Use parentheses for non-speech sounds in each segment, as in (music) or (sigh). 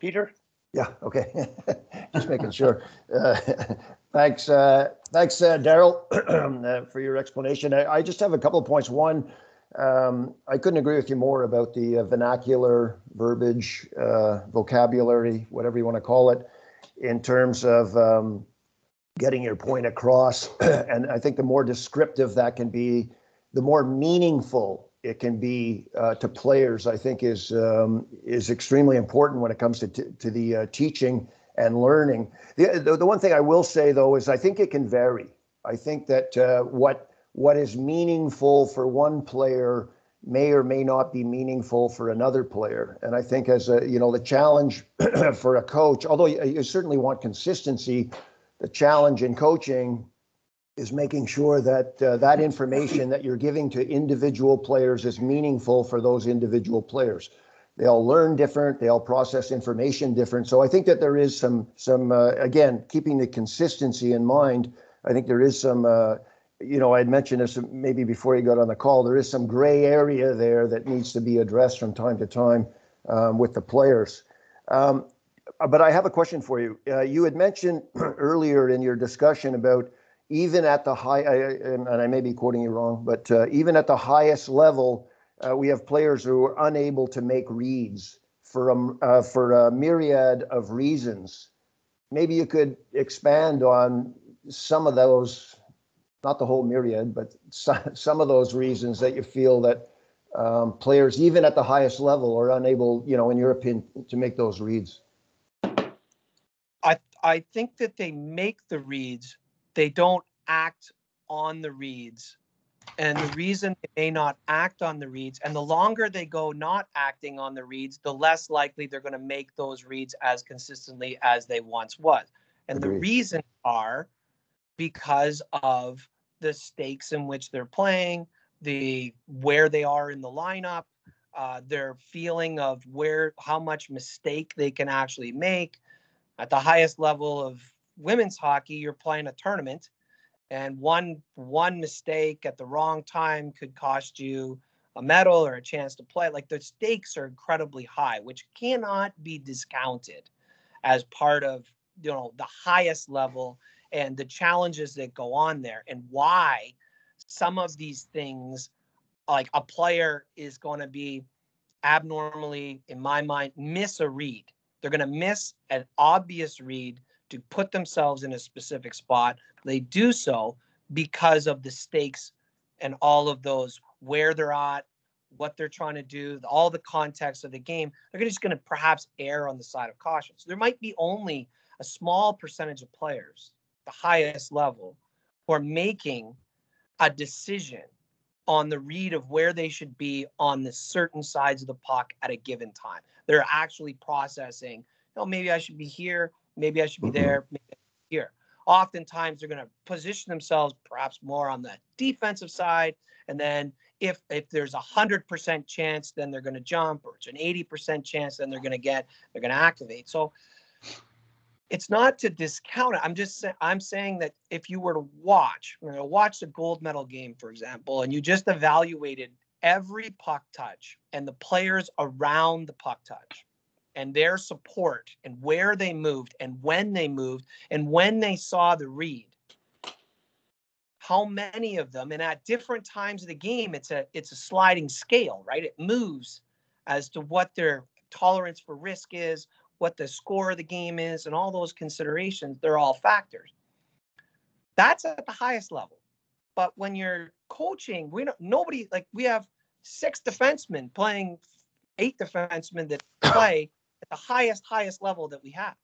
Peter? Yeah, okay. (laughs) Just making sure. Uh, (laughs) thanks, uh, thanks, uh, Darryl, (clears throat) uh, for your explanation. I, I, just have a couple of points. One, um, I couldn't agree with you more about the uh, vernacular, verbiage, uh, vocabulary, whatever you want to call it, in terms of um, getting your point across. (clears throat) and I think the more descriptive that can be, the more meaningful it can be uh, to players, I think is um, is extremely important when it comes to t- to the uh, teaching and learning. The, the, the one thing I will say though is I think it can vary. I think that uh, what what is meaningful for one player may or may not be meaningful for another player. And I think as a you know the challenge (clears throat) for a coach, although you, you certainly want consistency, the challenge in coaching is making sure that uh, that information that you're giving to individual players is meaningful for those individual players. They all learn different. They all process information different. So I think that there is some some uh, again keeping the consistency in mind. I think there is some. Uh, you know, I had mentioned this maybe before you got on the call. There is some gray area there that needs to be addressed from time to time um, with the players. Um, but I have a question for you. Uh, you had mentioned (clears throat) earlier in your discussion about even at the high, and I may be quoting you wrong, but uh, even at the highest level, uh, we have players who are unable to make reads for a, uh, for a myriad of reasons. Maybe you could expand on some of those, not the whole myriad, but some of those reasons that you feel that um, players, even at the highest level, are unable, you know, in your opinion, to make those reads. I I think that they make the reads they don't act on the reads. And the reason they may not act on the reads, and the longer they go not acting on the reads, the less likely they're going to make those reads as consistently as they once was. And Agreed. the reasons are because of the stakes in which they're playing, the where they are in the lineup, uh, their feeling of where how much mistake they can actually make at the highest level of women's hockey, you're playing a tournament, and one one mistake at the wrong time could cost you a medal or a chance to play. Like the stakes are incredibly high, which cannot be discounted as part of you know the highest level and the challenges that go on there, and why some of these things, like a player is going to be abnormally, in my mind, miss a read. They're going to miss an obvious read to put themselves in a specific spot. They do so because of the stakes and all of those where they're at, what they're trying to do, all the context of the game. They're just going to perhaps err on the side of caution. So there might be only a small percentage of players, the highest level, who are making a decision on the read of where they should be on the certain sides of the puck at a given time. They're actually processing, oh, maybe I should be here. Maybe I should be mm-hmm. there here. Oftentimes, they're going to position themselves perhaps more on the defensive side, and then if if there's a hundred percent chance, then they're going to jump, or it's an eighty percent chance, then they're going to get they're going to activate. So it's not to discount it. I'm just I'm saying that if you were to watch, you know, watch the gold medal game, for example, and you just evaluated every puck touch and the players around the puck touch, and their support and where they moved and when they moved and when they saw the read how many of them and at different times of the game it's a it's a sliding scale right? It moves as to what their tolerance for risk is what the score of the game is and all those considerations they're all factors. That's at the highest level. But when you're coaching we don't nobody like we have six defensemen playing eight defensemen that (coughs) play at the highest, highest level that we have.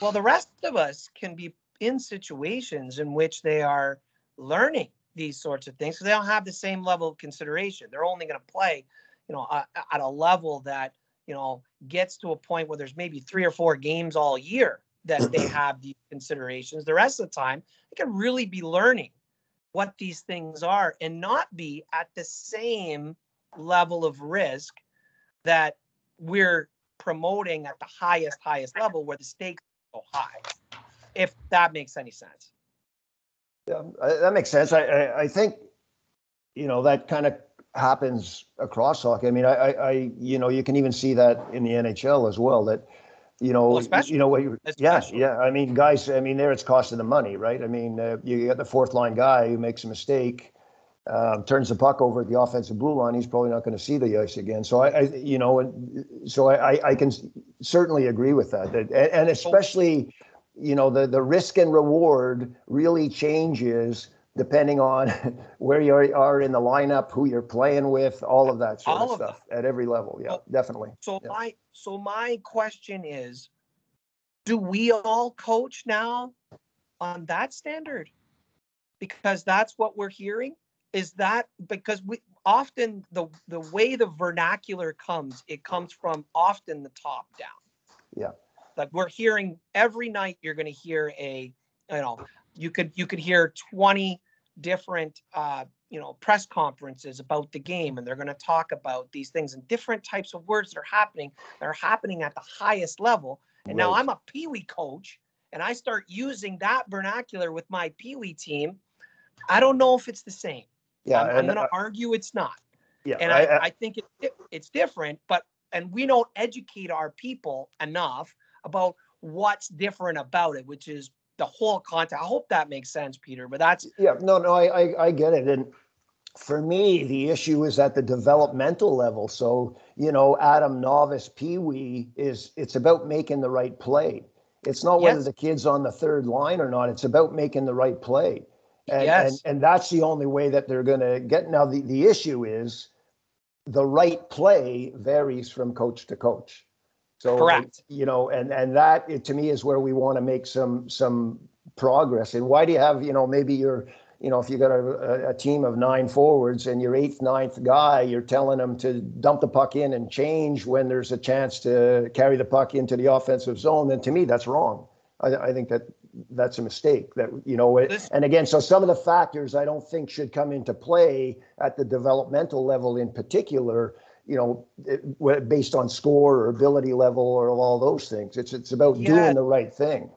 Well, the rest of us can be in situations in which they are learning these sorts of things. So they don't have the same level of consideration. They're only going to play, you know, uh, at a level that, you know, gets to a point where there's maybe three or four games all year that they (clears throat) have these considerations. The rest of the time, they can really be learning what these things are and not be at the same level of risk that we're promoting at the highest, highest level where the stakes are so high, if that makes any sense. Yeah, that makes sense. I, I, I think, you know, that kind of happens across hockey. I mean, I, I, I, you know, you can even see that in the NHL as well. That you know, Well, especially- you know what you, yeah, yeah. I mean, guys, I mean, there it's costing the money, right? I mean, uh, you got the fourth line guy who makes a mistake, um, turns the puck over at the offensive blue line. He's probably not going to see the ice again. So I, I you know, and so I, I, can certainly agree with that. That and, and especially, you know, the the risk and reward really changes depending on (laughs) where you are in the lineup, who you're playing with, all of that sort All of stuff at every level. Yeah, definitely. So Yeah. my so my question is, do we all coach now on that standard? Because that's what we're hearing. Is that because we often the the way the vernacular comes, it comes from often the top down. Yeah. Like we're hearing every night you're gonna hear a, you know, you could you could hear 20 different uh you know press conferences about the game and they're going to talk about these things and different types of words that are happening that are happening at the highest level and now i'm a pee-wee coach and i start using that vernacular with my pee-wee team i don't know if it's the same Yeah, i'm, I'm going uh, to argue it's not yeah, and I- I, I- think it, it, it's different but and we don't educate our people enough about what's different about it which is the whole content i hope that makes sense peter but that's Yeah, no, no, I, I, I get it. And for me, the issue is at the developmental level. So, you know, Atom Novice Pee Wee is it's about making the right play. It's not whether Yes. the kid's on the third line or not. It's about making the right play. And, Yes. and, and that's the only way that they're going to get. Now, the, the issue is the right play varies from coach to coach. So, Correct. you know, and, and that it, to me is where we want to make some, some progress. And why do you have, you know, maybe you're, you know, if you got a, a, team of nine forwards and your eighth, ninth guy, you're telling them to dump the puck in and change when there's a chance to carry the puck into the offensive zone, then to me that's wrong. I, I think that that's a mistake. That you know, it, and again, so some of the factors I don't think should come into play at the developmental level in particular. You know, it, based on score or ability level or all those things. It's it's about Yeah. doing the right thing.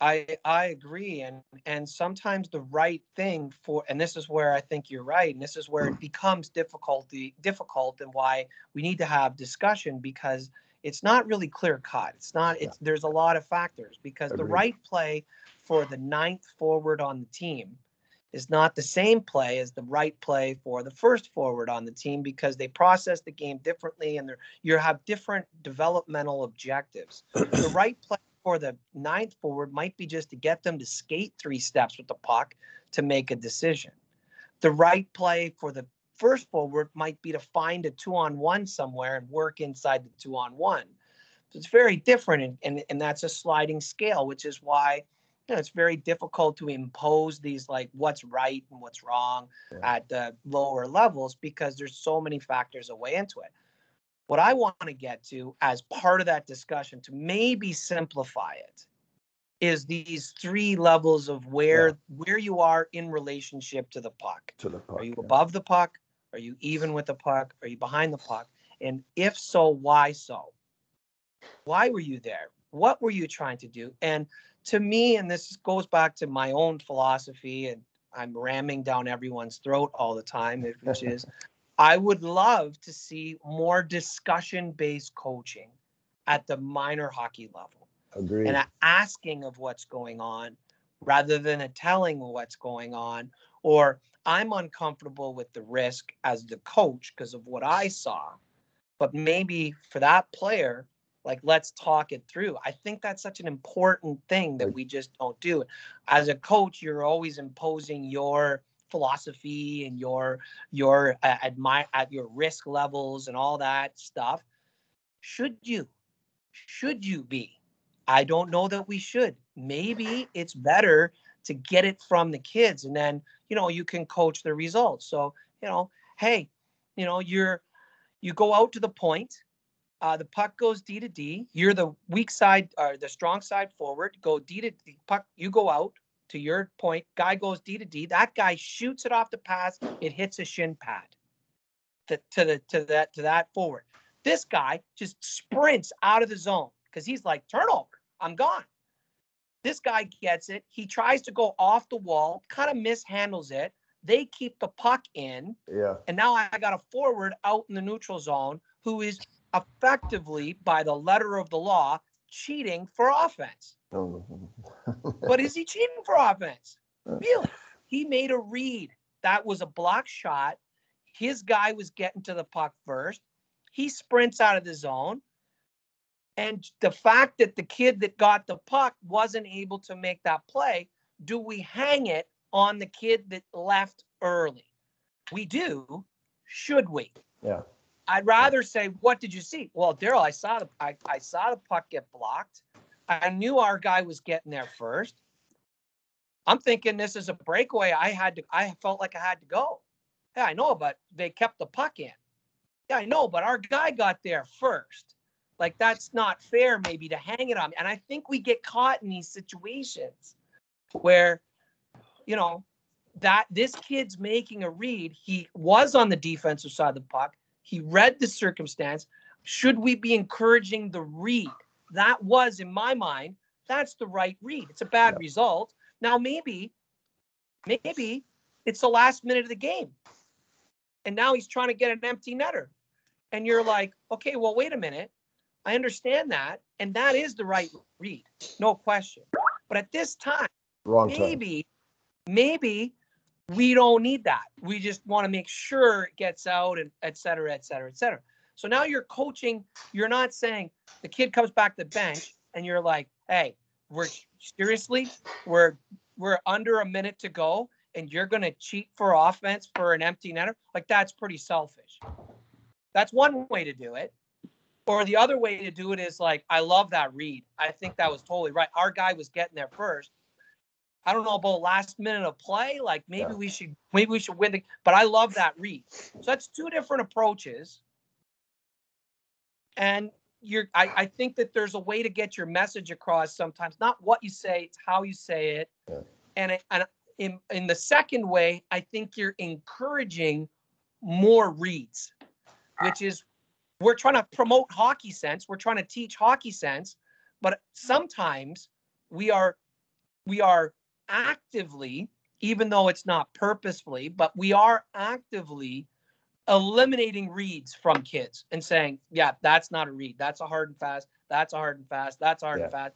I I agree, and and sometimes the right thing for, and this is where I think you're right, and this is where it becomes difficulty difficult, and why we need to have discussion because it's not really clear cut. It's not. It's there's a lot of factors because the right play for the ninth forward on the team is not the same play as the right play for the first forward on the team because they process the game differently and they're you have different developmental objectives. the (clears throat) right play for the ninth forward might be just to get them to skate three steps with the puck to make a decision. The right play for the first forward might be to find a two on one somewhere and work inside the two on one. So it's very different, and, and, and that's a sliding scale, which is why you know, it's very difficult to impose these like what's right and what's wrong Yeah. at the lower levels because there's so many factors that weigh into it. What I want to get to as part of that discussion to maybe simplify it is these three levels of where where you are in relationship to the puck. To the puck. Are you yeah. above the puck? Are you even with the puck? Are you behind the puck? And if so, why so? Why were you there? What were you trying to do? And to me, and this goes back to my own philosophy, and I'm ramming down everyone's throat all the time, which is (laughs) I would love to see more discussion based coaching at the minor hockey level Agreed. and asking of what's going on rather than a telling what's going on or i'm uncomfortable with the risk as the coach because of what i saw but maybe for that player like let's talk it through. I think that's such an important thing that we just don't do. As a coach you're always imposing your philosophy and your your uh, admire at your risk levels and all that stuff. Should you? Should you be? I don't know that we should. Maybe it's better to get it from the kids and then, you know, you can coach the results. So, you know, hey, you know, you're you go out to the point, uh, the puck goes D to D. You're the weak side or the strong side forward. Go D to D puck, you go out to your point. Guy goes D to D. That guy shoots it off the pass, it hits a shin pad to, to the to that to that forward. This guy just sprints out of the zone because he's like turnover. I'm gone. This guy gets it. He tries to go off the wall, kind of mishandles it. They keep the puck in, Yeah, and now I got a forward out in the neutral zone who is effectively, by the letter of the law, cheating for offense. But is he cheating for offense? Uh. Really? He made a read. That was a block shot. His guy was getting to the puck first. He sprints out of the zone. And the fact that the kid that got the puck wasn't able to make that play, do we hang it on the kid that left early? We do. Should we? Yeah, I'd rather say, what did you see? Well, Darryl, I saw the I, I saw the puck get blocked. I knew our guy was getting there first. I'm thinking this is a breakaway. I had to I felt like I had to go. Yeah, I know, but they kept the puck in. Yeah, I know, but our guy got there first. Like that's not fair, maybe to hang it on. me. And I think we get caught in these situations where, you know, that this kid's making a read. He was on the defensive side of the puck. He read the circumstance. Should we be encouraging the read? That was, in my mind, that's the right read. It's a bad Yeah. result. Now, maybe, maybe it's the last minute of the game. And now he's trying to get an empty netter. And you're like, okay, well, wait a minute. I understand that. And that is the right read, no question. But at this time, wrong time. maybe, maybe we don't need that. We just want to make sure it gets out and et cetera, et cetera, et cetera. So now you're coaching, you're not saying the kid comes back to the bench and you're like, hey, we're seriously, we're we're under a minute to go and you're gonna cheat for offense for an empty netter. Like that's pretty selfish. That's one way to do it. Or the other way to do it is like, I love that read. I think that was totally right. Our guy was getting there first. I don't know about last minute of play. Like maybe Yeah. we should maybe we should win the but I love that read. So that's two different approaches. And you're I, I think that there's a way to get your message across sometimes, not what you say, it's how you say it. Yeah. And it, and in in the second way, I think you're encouraging more reads, which is we're trying to promote hockey sense. We're trying to teach hockey sense, but sometimes we are we are actively, even though it's not purposefully, but we are actively eliminating reads from kids and saying, yeah, that's not a read. That's a hard and fast. That's a hard and fast. That's a hard and fast.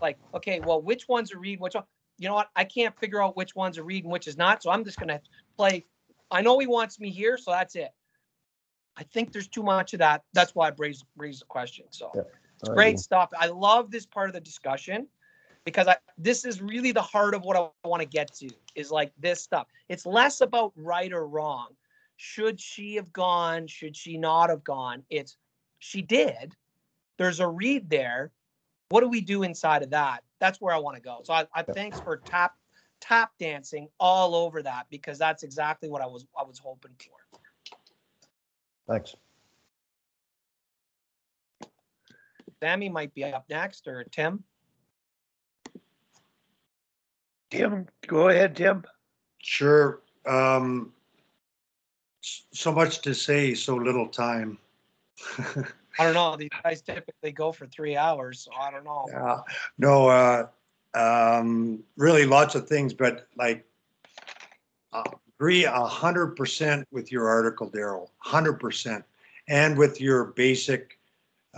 Like, okay, well, which one's a read? Which one? You know what? I can't figure out which one's a read and which is not. So I'm just gonna play. I know he wants me here, so that's it. I think there's too much of that. That's why I raised raised the question. So Yeah. it's great stuff. I love this part of the discussion because I this is really the heart of what I want to get to is like this stuff. It's less about right or wrong. Should she have gone? Should she not have gone? It's she did. There's a read there. What do we do inside of that? That's where I want to go. So I, I thanks for tap tap dancing all over that because that's exactly what I was I was hoping for. Thanks. Sammy might be up next or Tim. Tim, go ahead, Tim. Sure. Um, so much to say, so little time. (laughs) I don't know. These guys typically go for three hours, so I don't know. Yeah, no, uh, um, really lots of things, but like, uh, agree a hundred percent with your article, Darryl, hundred percent. And with your basic,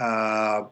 uh,